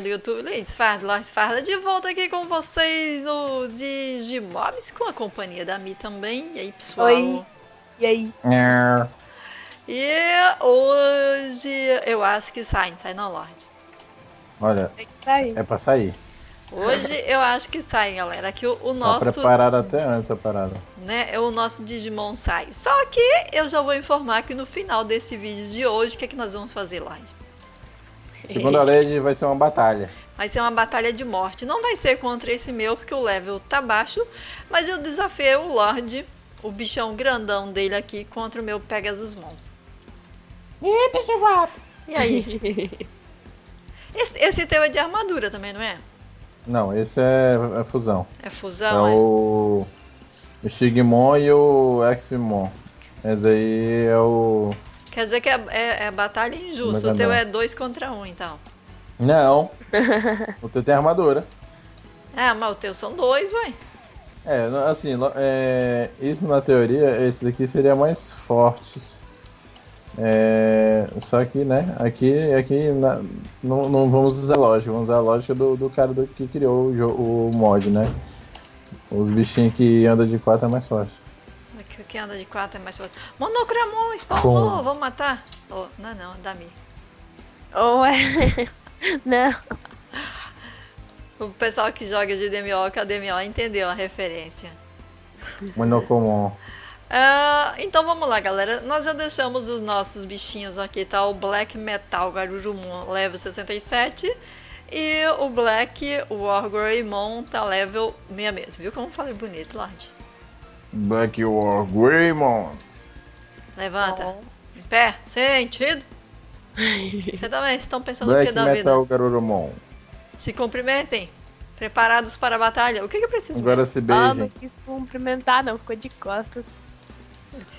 do YouTube. Ladies Farda, Lars Farda, de volta aqui com vocês no Digimobs, com a companhia da Mi também. E aí, pessoal? Oi. E aí? E hoje eu acho que sai, não sai não, Lorde. Olha, que sair. é pra sair. Hoje eu acho que sai, galera. Que o, o Tá nosso, preparado até antes a parada. né, é o nosso Digimon sai. Só que eu já vou informar que no final desse vídeo de hoje, o que é que nós vamos fazer, Lorde? Segundo a Lady, vai ser uma batalha. Vai ser uma batalha de morte. Não vai ser contra esse meu, porque o level tá baixo. Mas eu desafiei o Lorde, o bichão grandão dele aqui, contra o meu Pegasusmon. Eita, que vato. E aí? esse, esse teu é de armadura também, não é? Não, esse é, é fusão. É É fusão, é? o. O Shigmon e o Eximon. Esse aí é o. Quer dizer que é, é, é batalha injusta. Mega O teu não. é dois contra um, então. Não. o teu tem armadura. Ah, mas o teu são dois, ué. É, no- assim, é, isso na teoria, esse daqui seria mais fortes. É, só que, né, aqui, aqui na- não, não vamos usar a lógica, vamos usar a lógica do, do cara do, que criou o, o mod, né? Os bichinhos que andam de quatro é mais forte. Que anda de quatro é mais forte. Monocramon, spawnou, vamos matar? Oh, não, não, da Mi. Ué. Não. O pessoal que joga de DMO, que a DMO entendeu a referência. Monocomon. Ah, então vamos lá, galera. Nós já deixamos os nossos bichinhos aqui, tá? O Black Metal Garurumon level 67 e o Black Wargreymon tá level 66. Viu como eu falei bonito, Lorde? Black War Greymon. Levanta. Bom. Em pé. Sentido. Você também estão pensando o Black que da vida? Metal Garurumon. Se cumprimentem. Preparados para a batalha. O que, que eu preciso? Agora se Ah, não beijem. quis cumprimentar, não. Ficou de costas.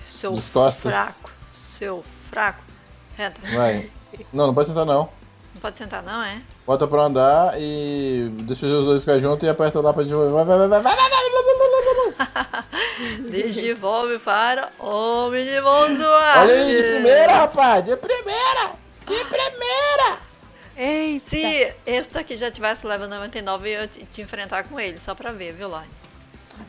Seu Descostas. fraco. Seu fraco. Entra. Vai. Não, não pode sentar não. Não pode sentar não, é? Bota pra andar e deixa os dois ficar juntos e aperta lá pra desenvolver. Vai, vai, vai, vai, vai, vai, Desenvolve para Omnimon Zoar. Olha aí, de primeira, rapaz! De primeira! De primeira! Eita. Se esse daqui já tivesse level 99, eu ia te, te enfrentar com ele, só pra ver, viu, Lorde?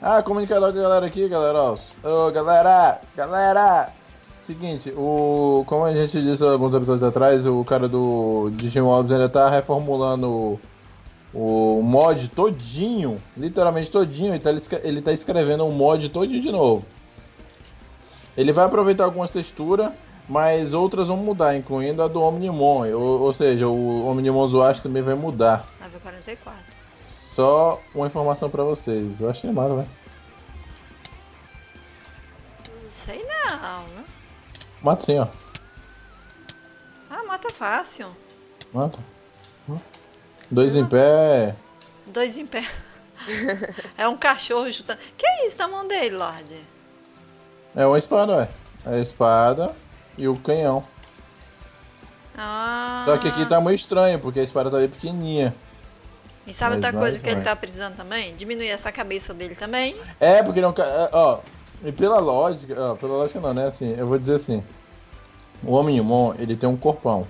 Ah, comunica logo a galera aqui, galera. Ô, galera! Galera! Seguinte, o, como a gente disse alguns episódios atrás, o cara do Digimobs ainda tá reformulando o, mod todinho, literalmente todinho, ele tá, ele tá escrevendo um mod todinho de novo. Ele vai aproveitar algumas texturas, mas outras vão mudar, incluindo a do Omnimon. Ou, ou seja, o Omnimon Zoast também vai mudar. Level 44. Só uma informação pra vocês. Eu acho animado, velho. Sei não, né? Mata sim, ó. Ah, mata fácil. Mata. Dois em pé. Dois em pé. é um cachorro chutando. Que é isso na mão dele, Lorde? É uma espada, ué. É a espada e o canhão. Ah. Só que aqui tá muito estranho, porque a espada tá bem pequenininha. E sabe Mas outra coisa que ele tá precisando também? Diminuir essa cabeça dele também. É, porque não. ca- é, Ó, e pela lógica. Ó, pela lógica não, né? Assim, eu vou dizer assim. O Omnimon, ele tem um corpão.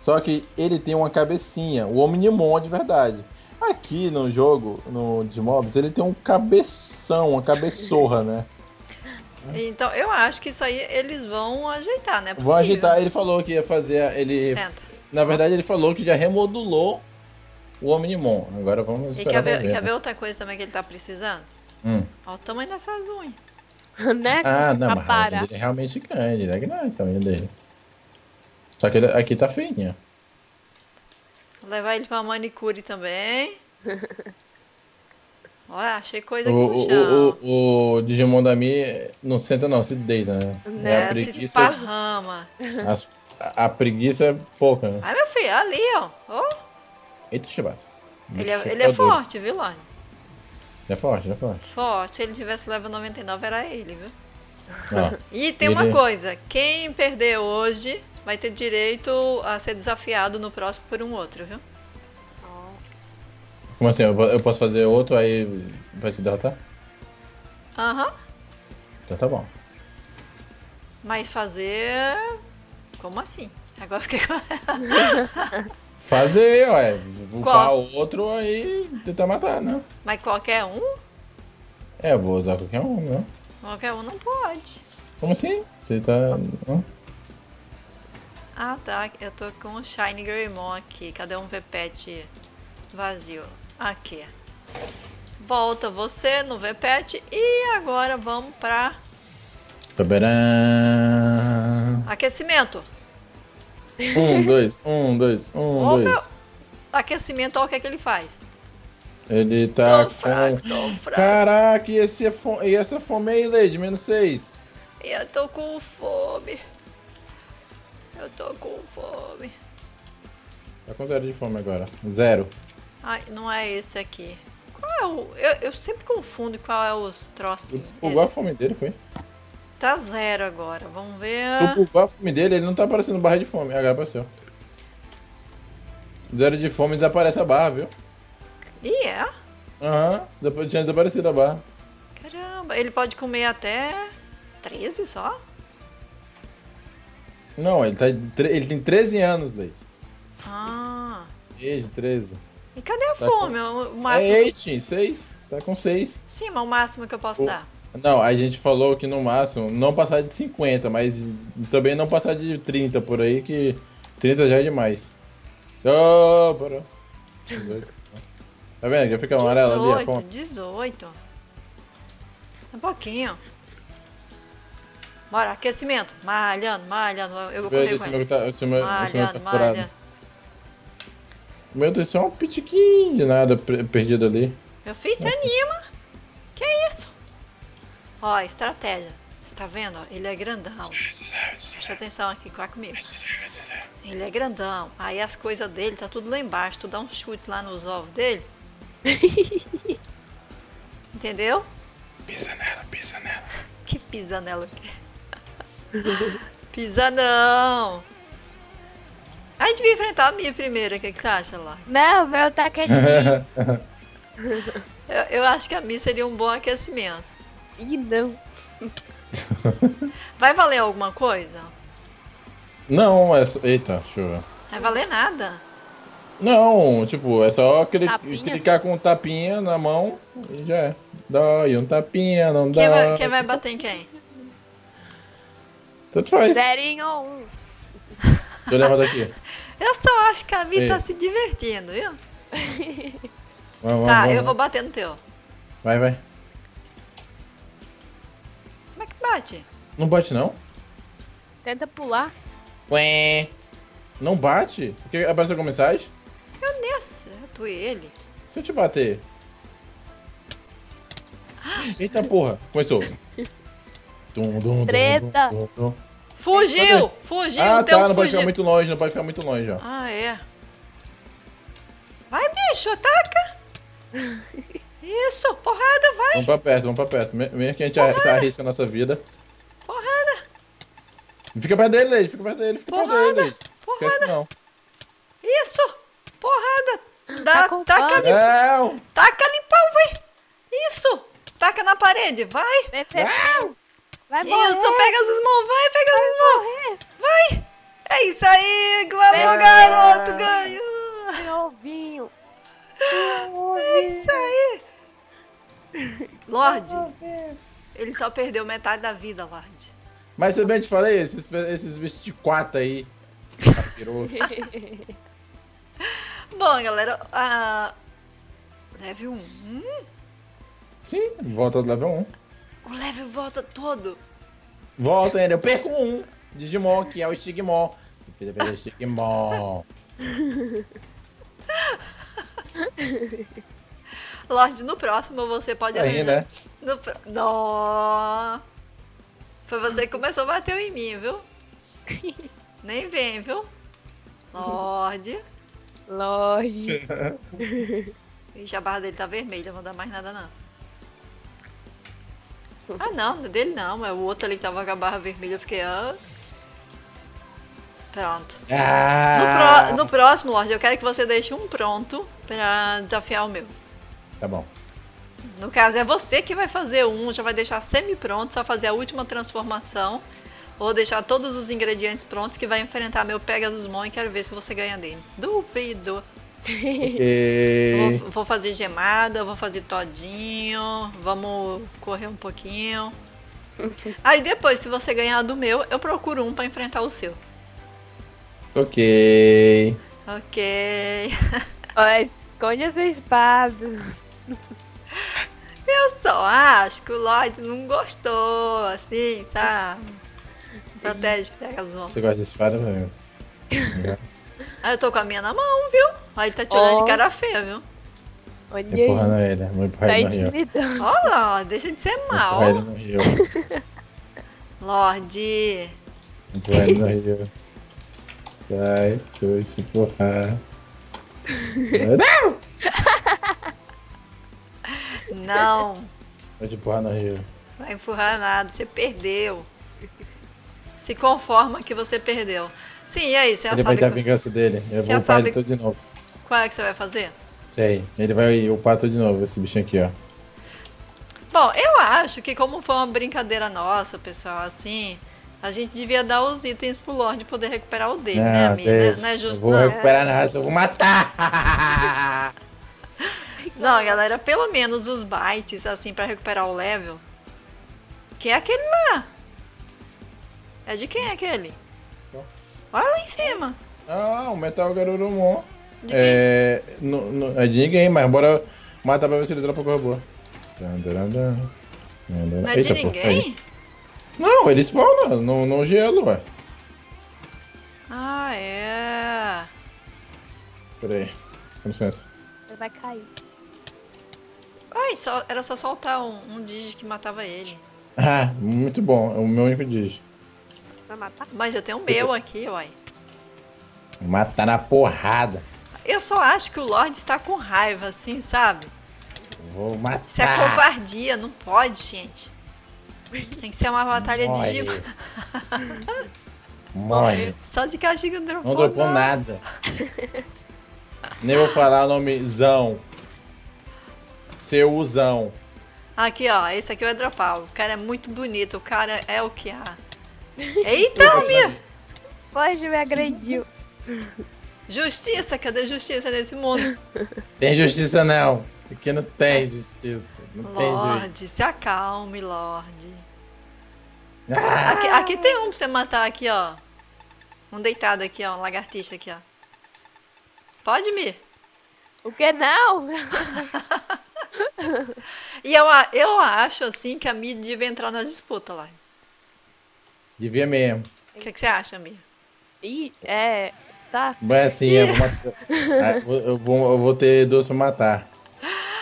Só que ele tem uma cabecinha. O Omnimon de verdade. Aqui no jogo, no Digimobs, ele tem um cabeção, uma cabeçorra, né? Então, eu acho que isso aí eles vão ajeitar, né? Vou ajeitar. Ele falou que ia fazer. Ele. Na verdade, ele falou que já remodulou o Omnimon. Agora vamos E esperar quer ver, pra ver. quer né? ver outra coisa também que ele tá precisando? Hum. Olha o tamanho dessas unhas. né? Ah, não, A mas ele é realmente grande. Ele é grande o tamanho dele. Só que ele, aqui tá feinha. Vou levar ele pra manicure também. Olha, achei coisa O, aqui no o, chão. o, o Digimon da Mi não senta não, se deita, né? Né, É, a se preguiça, esparrama. as- a, a preguiça é pouca, né? Ai, meu filho, ali, ó. Ó, Eita, chibata. ele, é, ele é forte, viu, Lani? Ele é forte, ele é forte. Forte. Se ele tivesse level 99, era ele, viu? Ó, E tem Ele- uma coisa. Quem perder hoje vai ter direito a ser desafiado no próximo por um outro, viu? como assim? Eu, po- eu posso fazer outro aí vai te derrotar? Aham. Então tá bom. Mas fazer... Como assim? Agora fiquei com... Fazer, ué. Upar Qual? o outro aí tentar matar, né? Mas qualquer um? É, eu vou usar qualquer um, né? Qualquer um não pode. Como assim? Você tá. Ah, tá. Eu tô com o Shiny Greymon aqui. Cadê um VPet vazio? Aqui. Volta você no VPet. E agora vamos pra Tabarã. aquecimento. Um, dois, um, dois, um, dois. meu- Aquecimento, olha o que, é que ele faz. Ele tá Tô fraco, com. tô fraco. Caraca, e, esse é e essa fome aí, Lady? Menos seis. Eu tô com fome. Eu tô com fome. Tá com zero de fome agora. Zero. Ai, não é esse aqui. Qual é o. Eu, eu sempre confundo qual é os troços. Tu bugou a fome dele, foi? Tá zero agora. Vamos ver. Tu bugou a fome dele, ele não tá aparecendo barra de fome. Agora apareceu. Zero de fome desaparece a barra, viu? E é? Aham, desapa- tinha desaparecido a barra. Caramba, ele pode comer até 13 só? Não, ele, tá, ele tem 13 anos, Leite. Ah. Age, 13. E cadê a Tá fome? O máximo. É 8, 6. Tá com 6. Sim, mas o máximo que eu posso O- dar. Não, a gente falou que no máximo não passar de 50, mas também não passar de 30 por aí, que 30 já é demais. Oh, parou. 18. Tá vendo? Já fica amarelo ali a 18, fome. 18. Um pouquinho. Bora, aquecimento. Malhando, malhando. Eu vou correr com ele. meu tá, se meu, tá Malhando, malhando. Meu Deus, só um pitiquinho de nada per- perdido ali. Meu filho, se anima. Que isso? Ó, estratégia. Você tá vendo? ó? Ele é grandão. Presta atenção aqui, vai comigo. Ele é grandão. Aí as coisas dele tá tudo lá embaixo. Tu dá um chute lá nos ovos dele. Entendeu? Pisa nela, pisa nela. Que pisa nela aqui. pisa não. A gente devia enfrentar a minha primeiro. O que, que você acha lá? Não, o meu tá quietinho. Eu, eu acho que a minha seria um bom aquecimento. Ih, não. Vai valer alguma coisa? Não, é. Eita, deixa eu ver. Vai valer nada. Não, tipo, é só cli- clicar com um tapinha na mão e já é. Dói um tapinha, não Quem dá. vai, quem vai bater em quem? Tanto faz. Zerinho ou um. Deixa eu levantar aqui. Eu só acho que a Mi Ei. tá se divertindo, viu? Vamos, Tá, vamos, eu vou bater no teu. Vai, vai. Como é que bate? Não bate, não? Tenta pular. Ué. Não bate? Porque apareceu com mensagem? Eu nessa, tu e ele. Se eu te bater. Eita porra, começou. Dum, dum, Treta. dum, dum, dum. Fugiu! Fugiu, Ah, tá, não pode ficar muito longe, não pode ficar muito longe, ó. Ah, é. Vai, bicho, ataca! Isso, porrada, vai! Vamos pra perto, vamos pra perto. Me- Mesmo que a gente se arrisca a nossa vida. Porrada! Fica perto dele, Leide, fica perto dele, fica perto Porrada, dele, Leide. Esquece não. Isso! Porrada! Dá, Tá taca, ali, Não! taca pau, vai! Isso! Taca na parede, vai! Defesa. Vai Isso, morrer. pega as mãos, vai, pega as mãos! morrer. Vai! É isso aí, valeu, É. garoto, ganhou! Meu ovinho. É isso aí! Lorde, ele só perdeu metade da vida, Lorde. Mas eu bem te falei, esses, esses bichos de quatro aí. Capiroto. Bom, galera, a... level 1. Sim, volta do level 1. O level volta todo. Volta ainda, eu perco um. Digimon, que é o Stigmon. Filha da Stigmon. Lorde, no próximo você pode Aí, né? No pro... Nó. Foi você que começou a bater em mim, viu? Nem vem, viu? Lorde. Lorde. Ixi, a barra dele tá vermelha, não vou dar mais nada não. Ah não, é dele não, é o outro ali que tava com a barra vermelha, eu fiquei. Ah. Pronto. No, Ah! pró- no próximo, Lorde, eu quero que você deixe um pronto pra desafiar o meu. Tá bom. No caso, é você que vai fazer um, já vai deixar semi-pronto, só fazer a última transformação Vou deixar todos os ingredientes prontos que vai enfrentar meu Pegasusmon e quero ver se você ganha dele. Duvido. E... Vou, vou fazer gemada, vou fazer todinho, vamos correr um pouquinho. Aí depois, se você ganhar do meu, eu procuro um pra enfrentar o seu. Ok. Ok. Ó, esconde a sua espada. Eu só acho que o Lloyd não gostou, assim, sabe? Protege Pegasus. Você gosta de espada, velho? Aí eu tô com a minha na mão, viu? Aí tá te olhando Ó. de cara feia, viu? Olha aí. Empurrando ele. Vou empurrar Tá ele no rio. Olha lá, deixa de ser mal. Empurrar ele no rio. Lorde. Empurrar ele no rio. Sai, se eu te empurrar. Não! Não, Vou te empurrar no rio. vai empurrar nada, você perdeu. Se conforma que você perdeu. Sim, e aí, você é a Ele vai ter a vingança dele. Eu Tinha vou fábrica- tudo de novo. Qual é que você vai fazer? Sei. Ele vai upar tudo de novo, esse bichinho aqui, ó. Bom, eu acho que como foi uma brincadeira nossa, pessoal, assim, a gente devia dar os itens pro Lorde poder recuperar o dele, né, Não, amiga? deixa. Não é Eu justo, vou não. recuperar nada, eu vou matar! Não, galera, pelo menos os bytes, assim, pra recuperar o level. Que é aquele lá. É de quem é aquele? Olha lá em cima. Ah, o Metal Garurumon. De? É. No, no- é de ninguém, mas bora matar pra ver se ele dropa coisa boa. Não é de Eita, pô, ninguém? aí. Não, ele spawna no, no gelo, ué. Ah, é. Pera aí. Com licença. Ele vai cair. Ai, só, era só soltar um, um digi que matava ele. Ah, muito bom. É o meu único digi. Vai matar? Mas eu tenho o meu aqui, uai. Matar na porrada. Eu só acho que o Lorde está com raiva, assim, sabe? Vou matar. Isso é covardia, não pode, gente. Tem que ser uma batalha de Morre. Gil. Morre. Só de castigo dropou. Não dropou não. nada. Nem vou falar o nome Zão. Seuzão. Aqui, ó, esse aqui vai dropar. O cara é muito bonito, o cara é o que há. Eita, Almir! Pode me agrediu. Justiça, cadê justiça nesse mundo? Tem justiça não. Aqui não tem justiça. Não tem Lorde, se acalme, Lorde. Ah, Aqui, aqui tem um pra você matar aqui, ó. Um deitado aqui, ó, um lagartixa aqui, ó. Pode me. O que não? E eu, eu acho, assim, que a Mi devia entrar nas disputas lá. devia mesmo. O que, que você acha, Mi? Ih, é. Tá. Mas assim, eu vou matar. Ah, eu vou- eu vou, ter dois pra matar.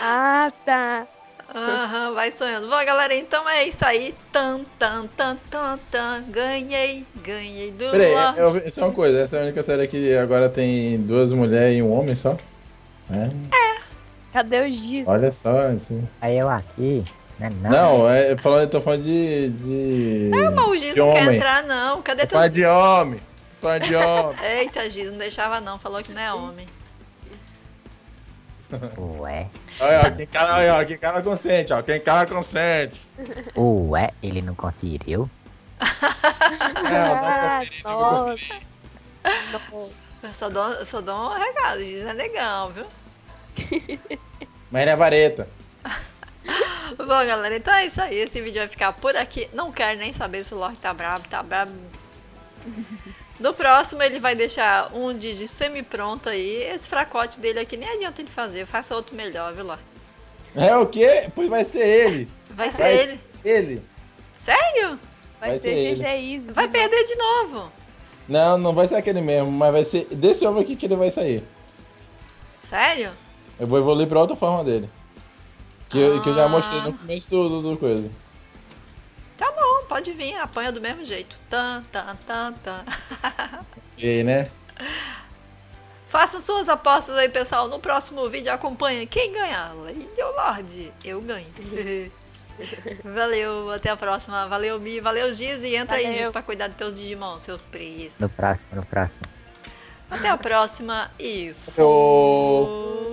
Ah, tá. Aham, vai sonhando. Bom, galera, então é isso aí. Tan, tan, tan, tan, tan. Ganhei, ganhei do Peraí, Lorde. eu- só uma coisa. Essa é a única série que agora tem duas mulheres e um homem só? É? Cadê o giz? Olha só. gente. Aí eu aqui, né? Não. Não, é, eu, falando, eu tô falando de. de... Mas o Giz não quer homem. entrar, não. Cadê Eu falo teus... de homem. De homem. Eita, Giz, não deixava não. Falou que não é homem. Ué. Olha, ó, quem cala, olha, ó, quem cala consente, ó. Quem cala consente. Ué, ele não conferiu? Não Ah, conferi, não conferi. Não. Eu só dou, eu só dou um recado. Giz é legal, viu? Mas ele é vareta. Bom, galera, então é isso aí. Esse vídeo vai ficar por aqui. Não quero nem saber se o Lorde tá bravo, tá bravo. No próximo ele vai deixar um Digi semi-pronto aí. Esse fracote dele aqui nem adianta ele fazer. Faça outro melhor, viu, Lorde? É o quê? Pois vai ser ele. Vai ser Vai ele. ser ele. Sério? Vai, Vai ser ser GG Easy. Vai perder de novo. Não, não vai ser aquele mesmo, mas vai ser desse ovo aqui que ele vai sair. Sério? Eu vou evoluir pra outra forma dele. Que, eu, que eu já Ah. mostrei no começo do, do, do coisa. Pode vir. Apanha do mesmo jeito. Tan, tan, tan, tan. E aí, né? Façam suas apostas aí, pessoal. No próximo vídeo acompanha quem ganhar. Lady ou Lorde? Eu ganho. Valeu, até a próxima. Valeu, Mi. Valeu, Giz. E entra aí, Valeu. Giz, pra cuidar dos teus Digimon, seus preços. No próximo, no próximo. Até a próxima. Isso. Eu-